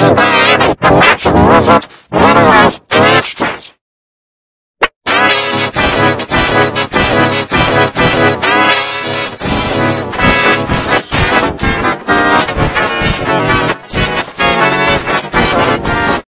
Bye.